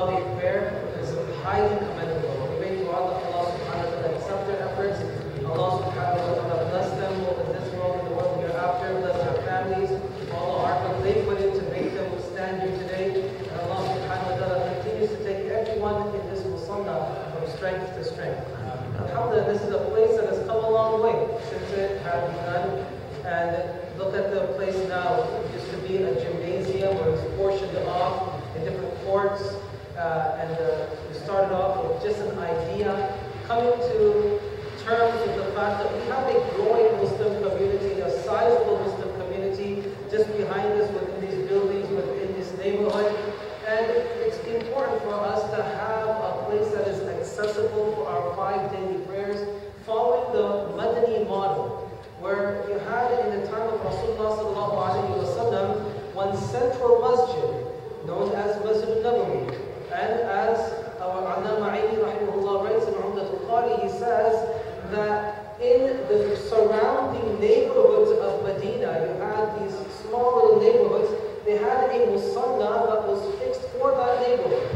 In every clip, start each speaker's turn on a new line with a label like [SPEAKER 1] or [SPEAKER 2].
[SPEAKER 1] In the Tarawih prayer is highly commendable. We pray to Allah, Allah subhanahu wa ta'ala accept their efforts. Allah subhanahu wa ta'ala bless them both in this world and the world hereafter. Bless their families, all the hard work they put in to make them stand here today. And Allah subhanahu wa ta'ala continues to take everyone in this musalla from strength to strength. Alhamdulillah, this is a place that has come a long way since it had begun. And look at the place now. It used to be a gymnasium where it's portioned off in different courts. Uh, and uh, we started off with just an idea, coming to terms with the fact that we have a growing Muslim community, a sizable Muslim community just behind us within these buildings, within this neighborhood. And it's important for us to have a place that is accessible for our five daily prayers, following the Madani model, where you had in the time of Rasulullah one central masjid known as Masjid Nabawi. And as our rahimahullah writes in Umdat al-Qari, he says that in the surrounding neighborhoods of Medina, you had these small little neighborhoods, they had a musalla that was fixed for that neighborhood.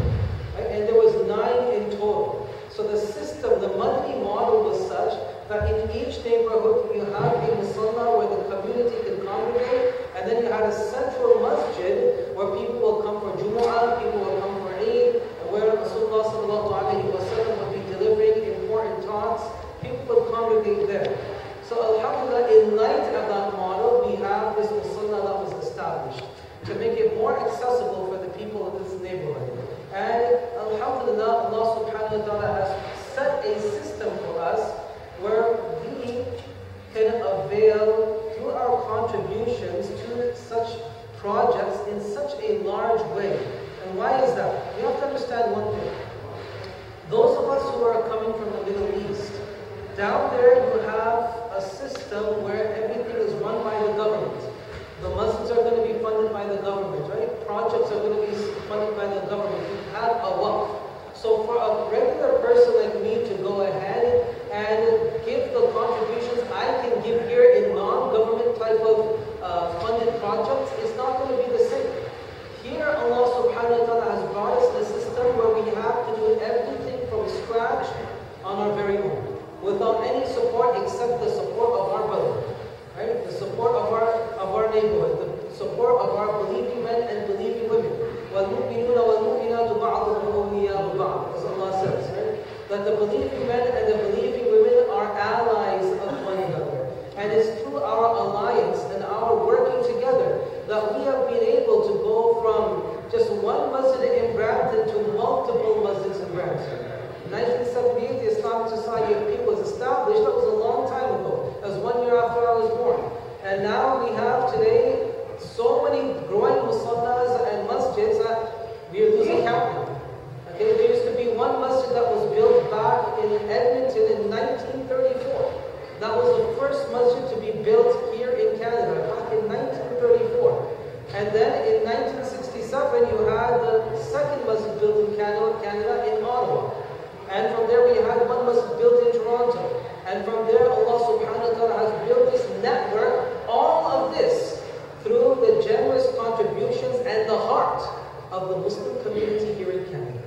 [SPEAKER 1] Right? And there was nine in total. So the system, the Madani model was such that in each neighborhood you had a musalla where the community could congregate, and then you had a central masjid where people will come for Jumu'ah, people will come for Eid, where Rasulullah sallallahu alayhi wa sallam would be delivering important talks. People would congregate there. So Alhamdulillah, in light of that model, we have this musalla that was established to make it more accessible for the people of this neighborhood. And Alhamdulillah, Allah subhanahu wa ta'ala has set a system for us where we can avail through our contributions to such projects in such a large way. And why is that? We have to understand one thing. Those of us who are coming from the Middle East, down there you have a system where everything is run by the government. The Muslims are going to be funded by the government, right? Projects are going to be funded by the government. You have a waqf. So for a regular person like me to go ahead and give the contributions I can give here in non-government type of uh, funded projects is not going to be the same. Here Allah subhanahu wa ta'ala has brought us a system where we have to do everything from scratch on our very own Without any support except the support of our brotherhood. Right? The support of our of our neighborhood, the support of our believing men and believing women. وَالْمُؤْمِنُونَ وَالْمُؤْمِنَاتُ بَعْضُهُمْ أَوْلِيَاءُ بَعْضٍ As Allah says, right? That the believing men and the believing women are allies of one another. And it's through our alliance and our working together that we have been able to go from just one 1978, Islamic Society of Peel was established. That was a long time ago. That was one year after I was born. And now we have today so many growing musallas and masjids that we are losing count. Okay, there used to be one masjid that was built back in Edmonton in 1934. That was the first masjid to be built here in Canada back in 1934. And then in 1967, you had the second masjid built in Canada, Canada in. And from there we had one masjid built in Toronto. And from there Allah subhanahu wa ta'ala has built this network, all of this through the generous contributions and the heart of the Muslim community here in Canada.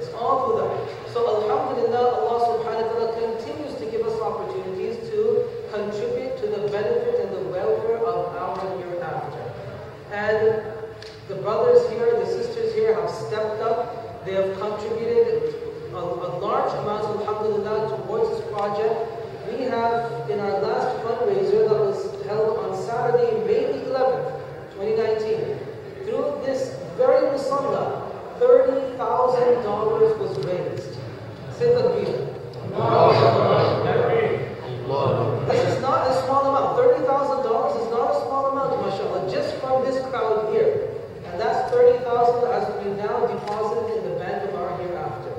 [SPEAKER 1] It's all through that. So Alhamdulillah, Allah subhanahu wa ta'ala continues to give us opportunities to contribute to the benefit and the welfare of our hereafter. And the brothers here, the sisters here have stepped up. They have contributed a, a large amount, of alhamdulillah, towards this project. We have, in our last fundraiser that was held on Saturday, May 11th, 2019, through this very musalla, $30,000 was raised. Say takbir.
[SPEAKER 2] Allah.
[SPEAKER 1] This is not a small amount. $30,000 is not a small amount, has been now deposited in the bank of our hereafter.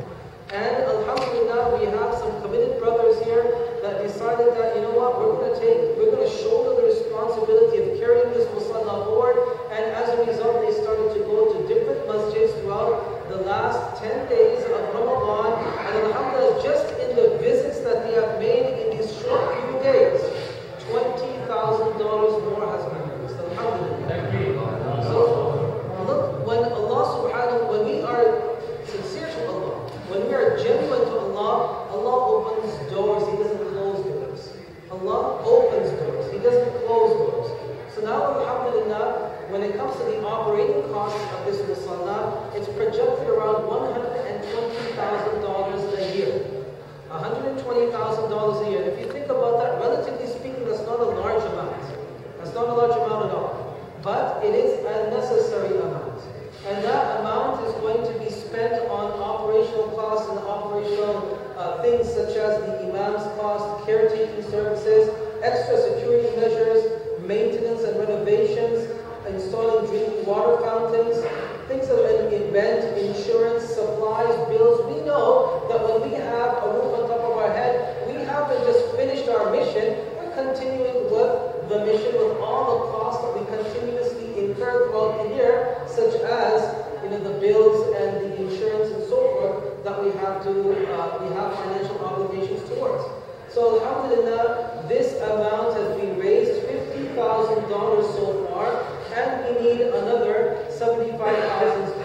[SPEAKER 1] And Alhamdulillah, we have some committed brothers here that decided that, you know what, we're going to take, we're going to shoulder the responsibility of carrying this musalla forward. And as a result, they started to go to different masjids throughout the last 10 days of Ramadan. And Alhamdulillah, just in the visits that they have made in these short few days, $20,000 more has been used. Alhamdulillah. So, look, when Allah subhanahu, wa ta'ala, when we are sincere to Allah, when we are genuine to Allah, Allah opens doors, He doesn't close doors. Allah opens doors, He doesn't close doors. So now, alhamdulillah, when it comes to the operating costs of this musalla, it's projected around $120,000 a year. $120,000 a year. If you think about that, relatively speaking, that's not a large amount. That's not a large amount at all. But it is a necessary amount. And that amount is going to be spent on operational costs and operational uh, things such as the imam's cost, caretaking services, extra security measures, installing drinking water fountains, things of an event, insurance, supplies, bills. We know that when we have a roof on top of our head, we haven't just finished our mission, we're continuing with the mission with all the costs that we continuously incur throughout the year, such as you know the bills and the insurance and so forth that we have to uh, we have financial obligations towards. So alhamdulillah, this amount has been raised $50,000 so far, and we need another 75,000